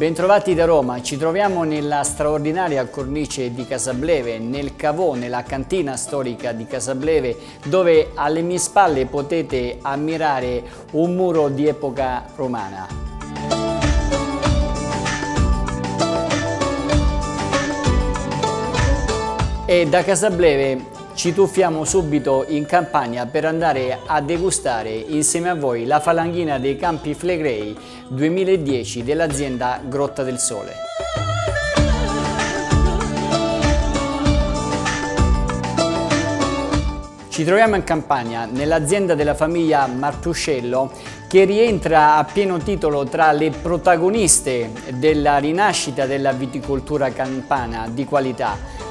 Bentrovati da Roma, ci troviamo nella straordinaria cornice di Casableve, nel cavò, nella cantina storica di Casableve, dove alle mie spalle potete ammirare un muro di epoca romana. E da Casableve ci tuffiamo subito in campagna per andare a degustare insieme a voi la falanghina dei campi Flegrei 2010 dell'azienda Grotta del Sole. Ci troviamo in campagna nell'azienda della famiglia Martuscello che rientra a pieno titolo tra le protagoniste della rinascita della viticoltura campana di qualità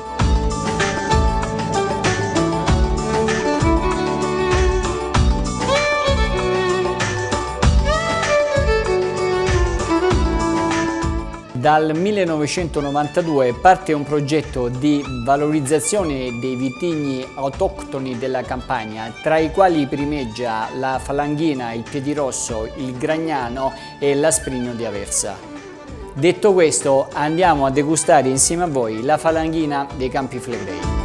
Dal 1992 parte un progetto di valorizzazione dei vitigni autoctoni della Campania, tra i quali primeggia la falanghina, il piedirosso, il gragnano e l'asprigno di Aversa. Detto questo, andiamo a degustare insieme a voi la falanghina dei Campi Flegrei.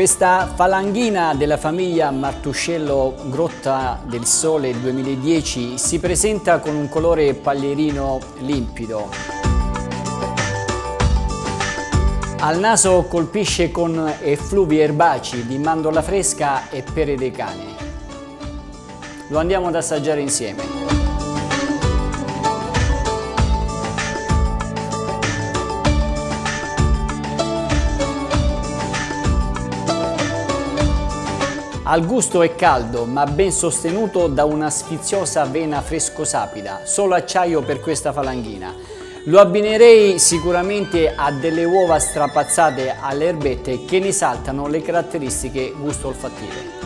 Questa falanghina della famiglia Martuscello Grotta del Sole 2010 si presenta con un colore paglierino limpido. Al naso colpisce con effluvi erbacei di mandola fresca e pere dei cani. Lo andiamo ad assaggiare insieme. Al gusto è caldo, ma ben sostenuto da una sfiziosa vena fresco-sapida, solo acciaio per questa falanghina. Lo abbinerei sicuramente a delle uova strapazzate alle erbette che ne saltano le caratteristiche gusto olfattive.